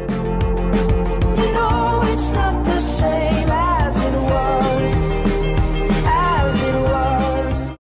you